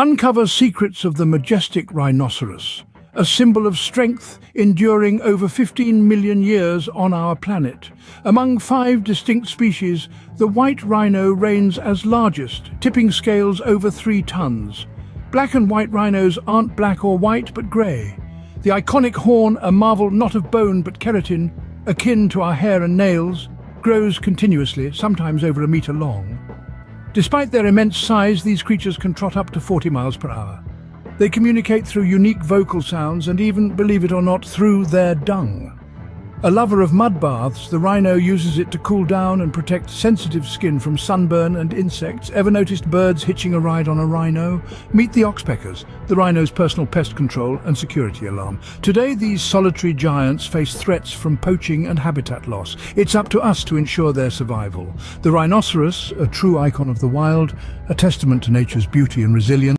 Uncover secrets of the majestic rhinoceros, a symbol of strength enduring over 15 million years on our planet. Among five distinct species, the white rhino reigns as largest, tipping scales over three tons. Black and white rhinos aren't black or white, but grey. The iconic horn, a marvel not of bone but keratin, akin to our hair and nails, grows continuously, sometimes over a metre long. Despite their immense size, these creatures can trot up to 40 miles per hour. They communicate through unique vocal sounds and even, believe it or not, through their dung. A lover of mud baths, the rhino uses it to cool down and protect sensitive skin from sunburn and insects. Ever noticed birds hitching a ride on a rhino? Meet the oxpeckers, the rhino's personal pest control and security alarm. Today, these solitary giants face threats from poaching and habitat loss. It's up to us to ensure their survival. The rhinoceros, a true icon of the wild, a testament to nature's beauty and resilience,